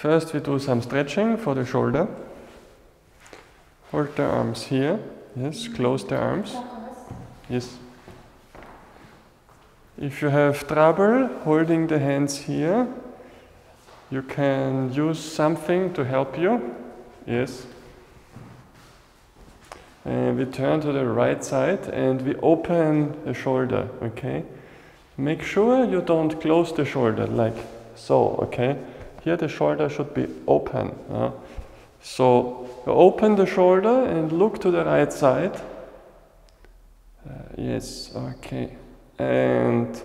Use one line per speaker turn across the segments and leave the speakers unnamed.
First, we do some stretching for the shoulder. Hold the arms here. Yes, close the arms. Yes. If you have trouble holding the hands here, you can use something to help you. Yes. And we turn to the right side and we open the shoulder, okay? Make sure you don't close the shoulder like so, okay? Here the shoulder should be open. Uh. So open the shoulder and look to the right side. Uh, yes, okay. And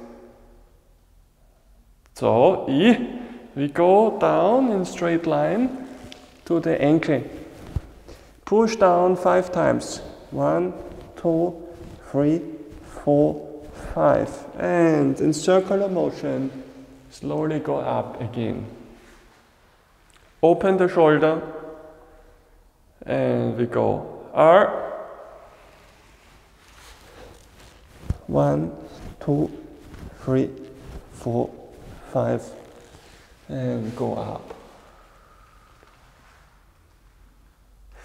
so, we go down in straight line to the ankle. Push down five times. One, two, three, four, five. And in circular motion, slowly go up again. Open the shoulder and we go R. One, two, three, four, five, and go up.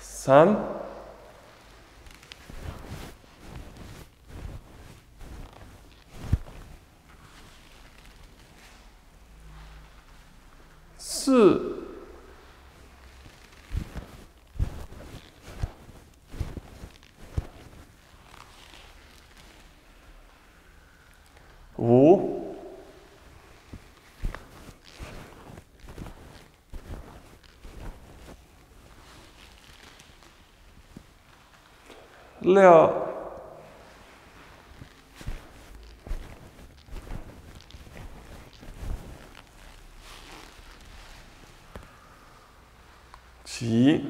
Sun. 四。Leo. G.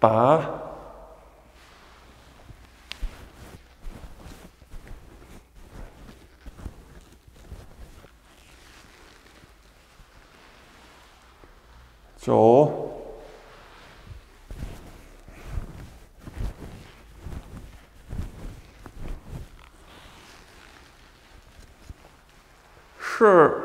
바. 九，十。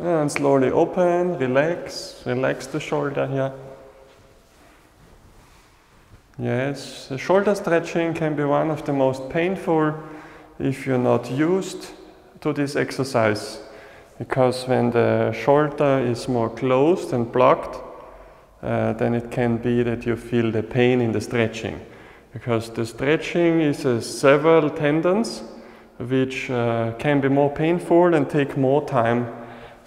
And slowly open, relax, relax the shoulder here. Yes, shoulder stretching can be one of the most painful if you're not used to this exercise. Because when the shoulder is more closed and blocked, uh, then it can be that you feel the pain in the stretching. Because the stretching is several tendons which uh, can be more painful and take more time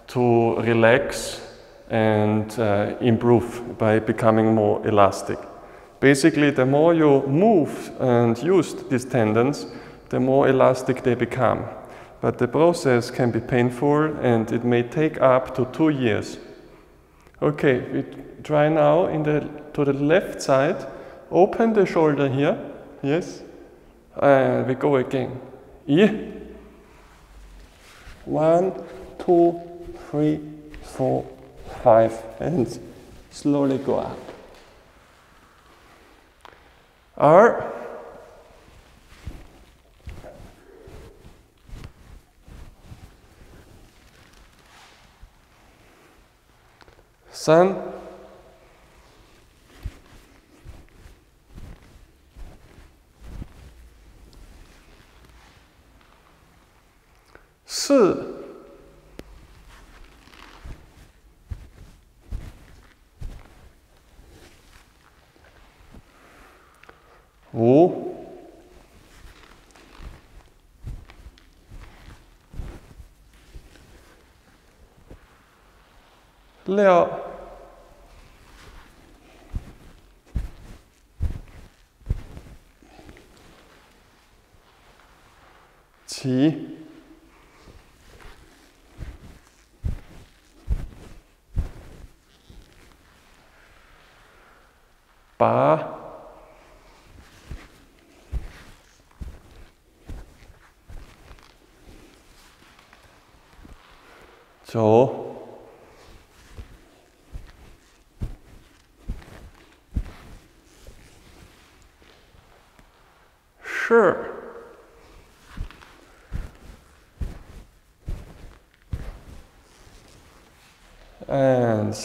to relax and uh, improve by becoming more elastic. Basically, the more you move and use these tendons, the more elastic they become. But the process can be painful and it may take up to two years. Okay, we try now in the, to the left side. Open the shoulder here. Yes. And we go again. E. One, two, three, four, five, and slowly go up. R. Sun. Shi. 五，六，七，八。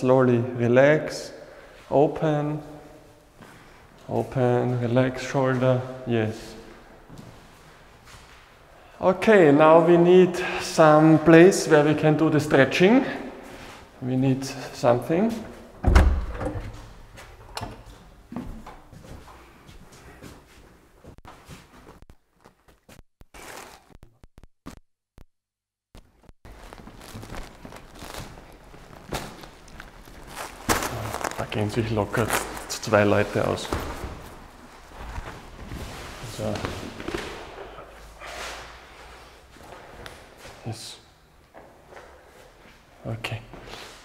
Slowly relax, open, open, relax shoulder, yes. Okay, now we need some place where we can do the stretching. We need something. Sich locker zwei Leute aus. So. Yes. Okay.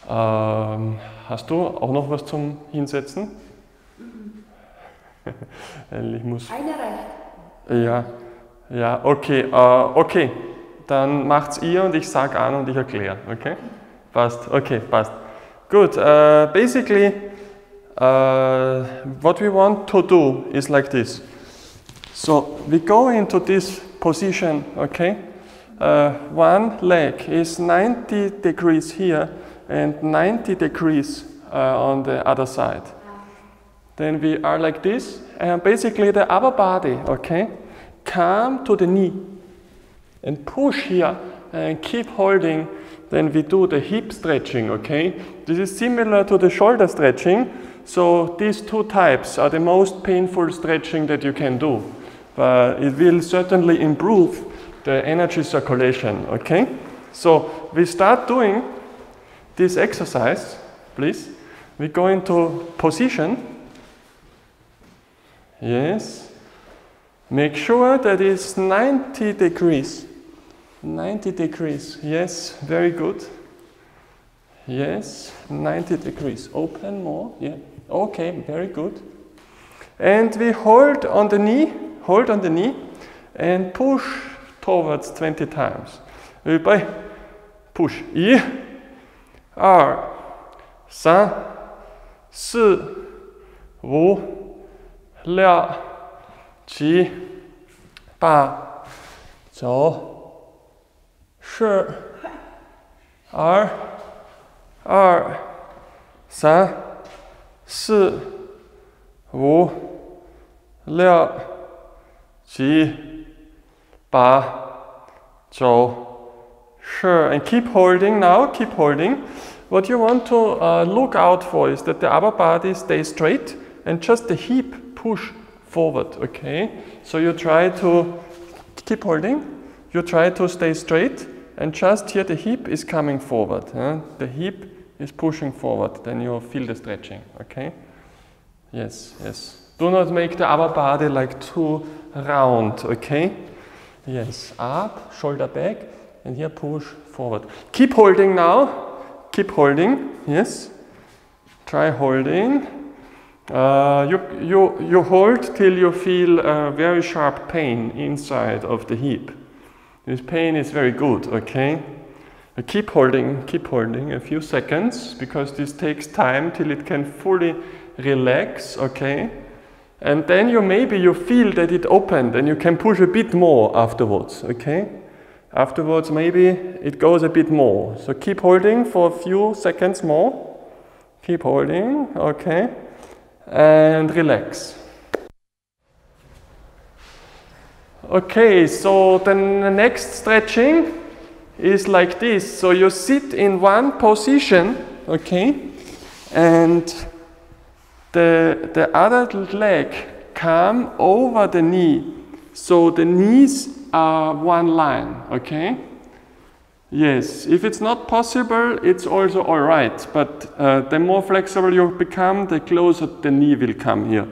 Ähm, hast du auch noch was zum Hinsetzen? Ich muss.
Eine reicht.
Ja, ja, okay, äh, okay. Dann macht's ihr und ich sag an und ich erkläre, okay? Passt, okay, passt. Good. Uh, basically, uh, what we want to do is like this. So we go into this position, okay? Uh, one leg is 90 degrees here and 90 degrees uh, on the other side. Then we are like this, and basically the upper body, okay, come to the knee and push here and keep holding. Then we do the hip stretching, okay? This is similar to the shoulder stretching. So these two types are the most painful stretching that you can do. But it will certainly improve the energy circulation, okay? So we start doing this exercise, please. We go into position. Yes. Make sure that it's 90 degrees. 90 degrees. Yes, very good. Yes, 90 degrees. Open more. Yeah. Okay, very good. And we hold on the knee, hold on the knee, and push towards 20 times. By push. 一、二、三、四、五、六、七、八、九、十、二、二、三、 四、五、六、七、八、九、Sure, and keep holding now, keep holding. What you want to uh, look out for is that the upper body stays straight and just the hip push forward, okay? So you try to keep holding, you try to stay straight and just here the hip is coming forward. huh? The hip is pushing forward, then you feel the stretching, okay? Yes, yes. Do not make the upper body like too round, okay? Yes, up, shoulder back, and here push forward. Keep holding now. Keep holding. Yes. Try holding. Uh, you, you, you hold till you feel a very sharp pain inside of the hip. This pain is very good, okay? Uh, keep holding, keep holding a few seconds because this takes time till it can fully relax, okay? And then you maybe you feel that it opened and you can push a bit more afterwards, okay? Afterwards, maybe it goes a bit more. So keep holding for a few seconds more. Keep holding, okay. And relax. Okay, so then the next stretching is like this. So you sit in one position, okay, and the, the other leg come over the knee. So the knees are one line, okay? Yes, if it's not possible, it's also all right. But uh, the more flexible you become, the closer the knee will come here.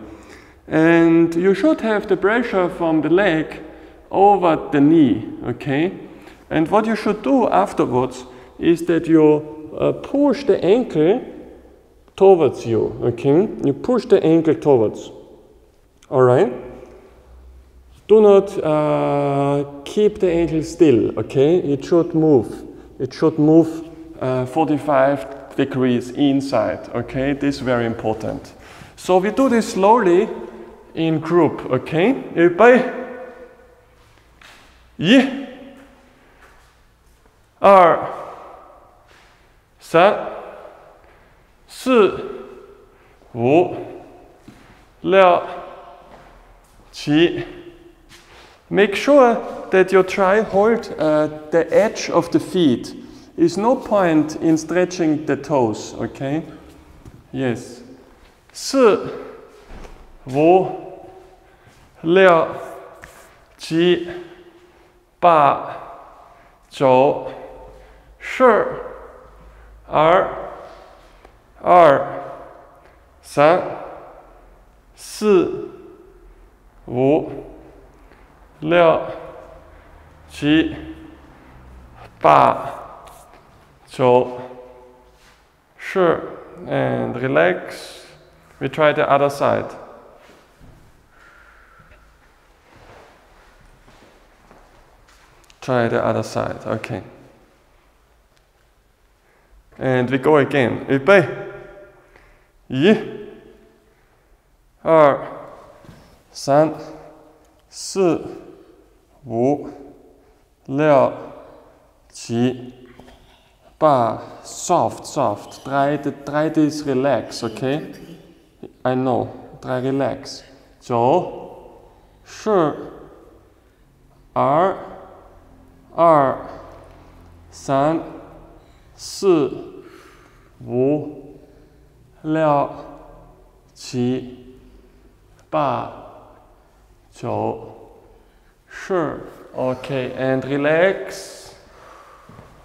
And you should have the pressure from the leg over the knee, okay? And what you should do afterwards is that you uh, push the ankle towards you, okay? You push the ankle towards, all right? Do not uh, keep the ankle still, okay? It should move. It should move uh, 45 degrees inside. Okay, this is very important. So we do this slowly in group. Okay, 预备，一、 二、三、四、五、六、七。Make sure that you try hold uh, the edge of the feet. Is no point in stretching the toes, okay? Yes. 四、五、六、七、八、九、 十、二、二、三、四、五、六、七、八、九、十 and relax. We try the other side. Try the other side, okay. And we go again. Üppe. Yi. Er. San. Si. Wu. Liao. Qi. Ba. Soft, soft. Drei, drei days relax, okay? I know. Drei relax. Zhou. Shi. Er. Er. San. 四五、六、七、八、九、十。Okay, and relax.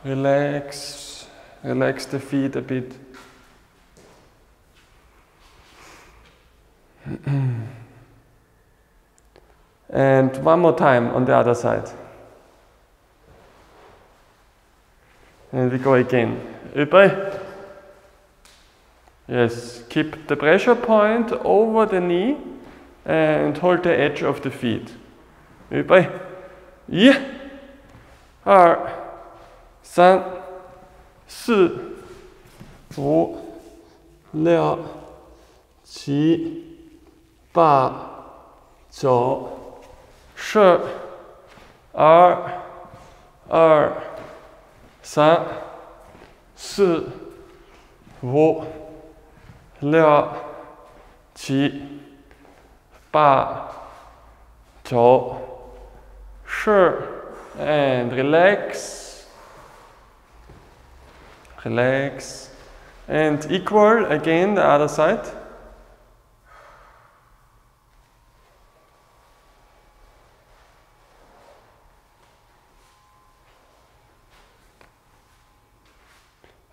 Relax. Relax the feet a bit. and one more time on the other side. And we go again. Übrig. Yes, keep the pressure point over the knee and hold the edge of the feet. Übrig. 一、二、三、四、五、六、七、八、九、十、二、二、三、四、五、 六、七、八、九、十 and relax. Relax. And equal again the other side.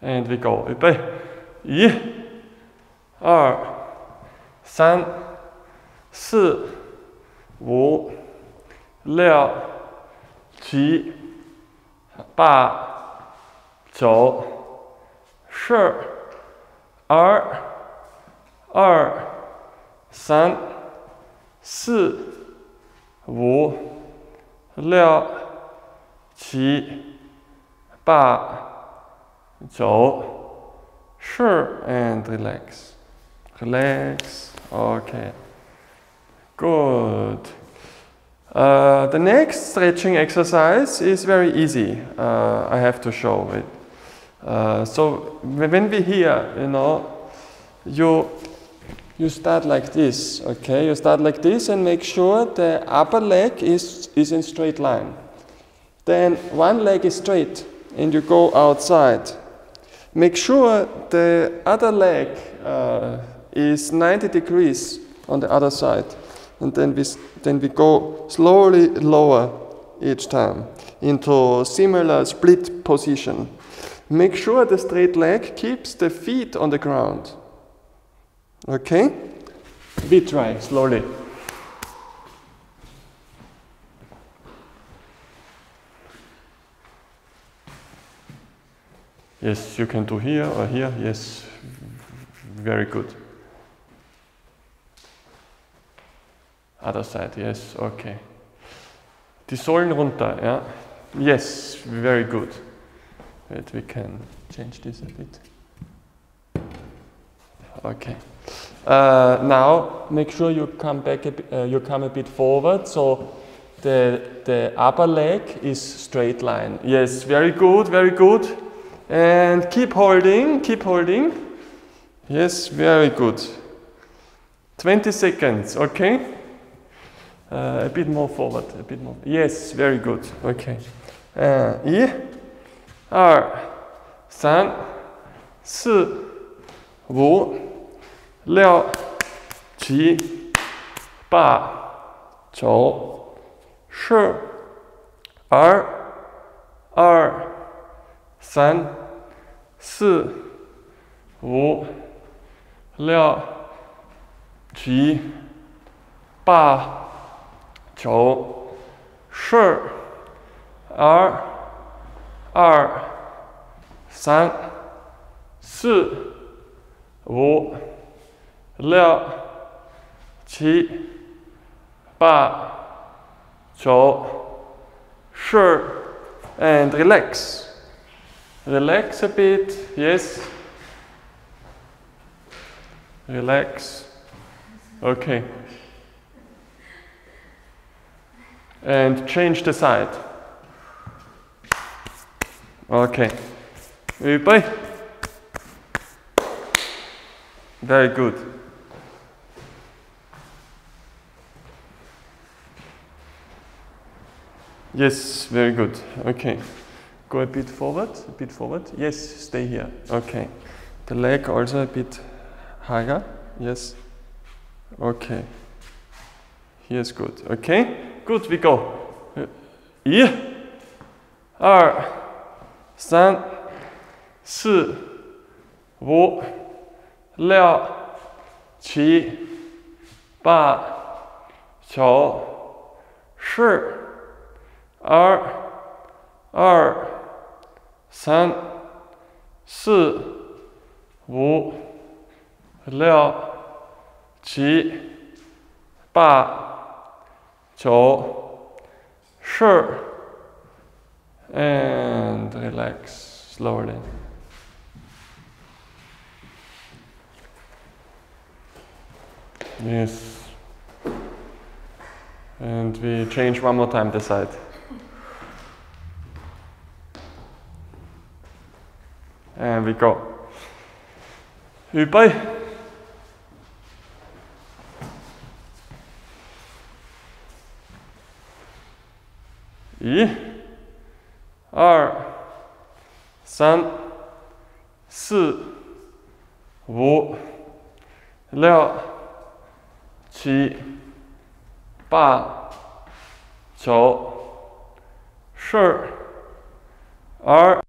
And we go. 预备，一、 二、三、四、五、六、七、八、九、十、二、二、三、四、五、六、七、八、九、十 and relax. Relax. Okay. Good. Uh, the next stretching exercise is very easy. Uh, I have to show it. Uh, so when we here, you know, you you start like this. Okay, you start like this and make sure the upper leg is is in straight line. Then one leg is straight, and you go outside. Make sure the other leg uh, is 90 degrees on the other side. And then we, then we go slowly lower each time into similar split position. Make sure the straight leg keeps the feet on the ground. Okay? We try slowly. Yes, you can do here or here. Yes, very good. Other side, yes, okay. Die Sohlen runter, ja. Yes, very good. Wait, we can change this a bit. Okay. Uh, now make sure you come back. A uh, you come a bit forward, so the the upper leg is straight line. Yes, very good, very good. And keep holding, keep holding. Yes, very good. 20 seconds, okay? Uh, a bit more forward, a bit more. Yes, very good. Okay. Uh, 一、二、三、四、五、六、七、八、九、十、二、二、三、四、五、六、七、八、 九、十、二、二、三、四、五、六、七、八、九、十，and relax. Relax a bit, yes. Relax. Okay. And change the side. Okay. 预备 Very good. Yes, very good. Okay. Go a bit forward, a bit forward. Yes, stay here. Okay. The leg also a bit higher. Yes. Okay. Here's good. Okay. Good, we go. 一、二、三、四、五、六、七、八、九、十、二、二、三、四、五、六、七、八、So, sure. And relax slowly. Yes. And we change one more time the side. And we go. Goodbye. 三、四、五、六、七、八、九、十、二。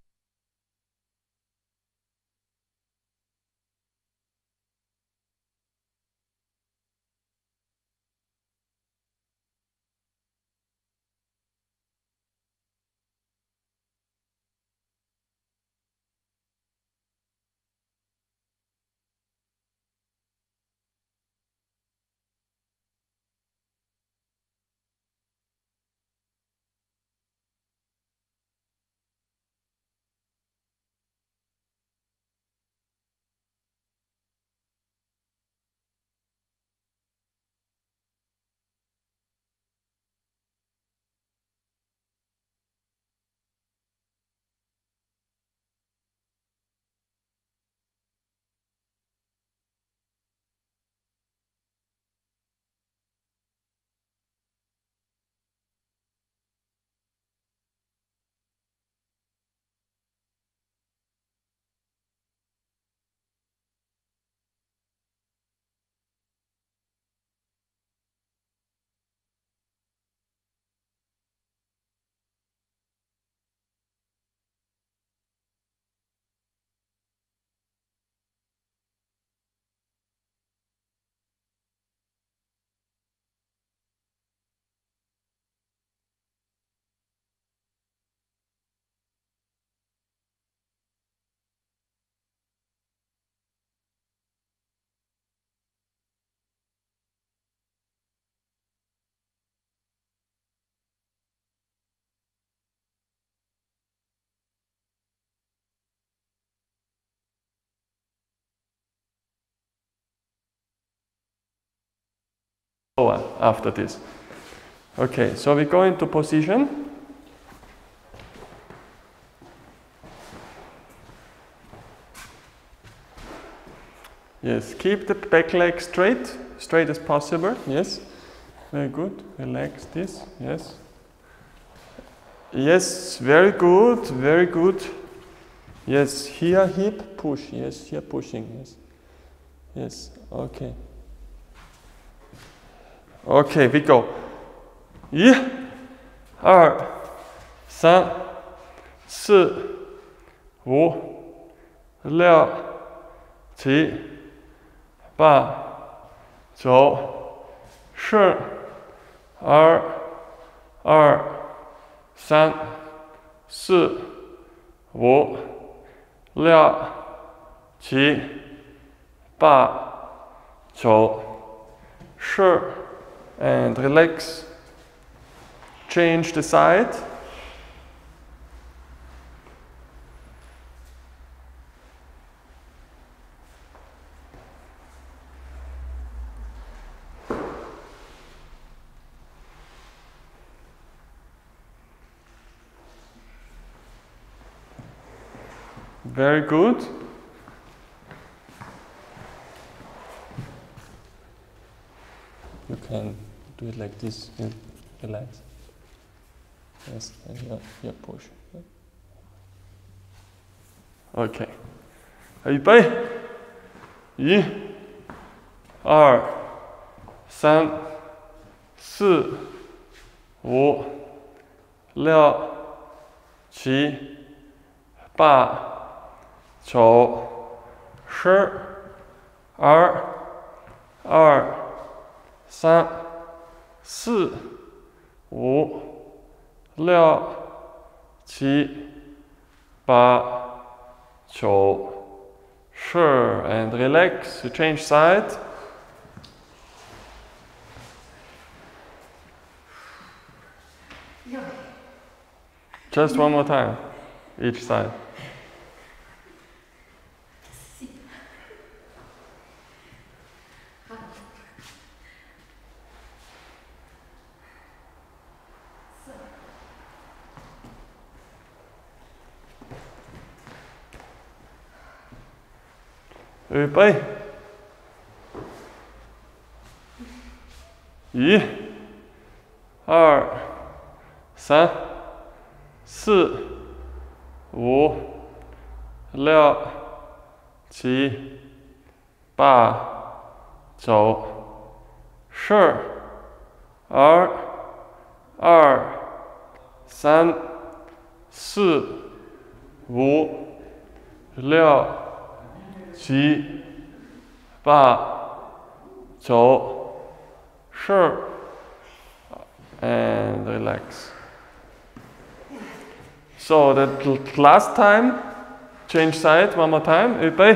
After this. Okay, so we go into position. Yes, keep the back leg straight, straight as possible. Yes, very good. Relax this. Yes. Yes, very good, very good. Yes, here hip push. Yes, here pushing. Yes. Yes, okay. Okay, we go. 一、二、三、四、五、六、七、八、九、十、二、二、三、四、五、六、七、八、九、十，and relax. Change the side. Very good. Like this, yeah. relax. Yes, and here, here push. Okay, 预备，一、二、三、四、五、六、七、八、九、十、二、二、三、四、五、六、七、八、九、十，and relax. You change side. Just one more time, each side. 预备，一、二、三、四、五、六、七、八、九、十、二、二、三、四、五、六、七、八、九、十，and relax. So that l- last time, change side one more time. 预备，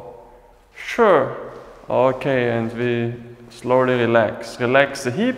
Sure. Okay, and we slowly relax. Relax the hip,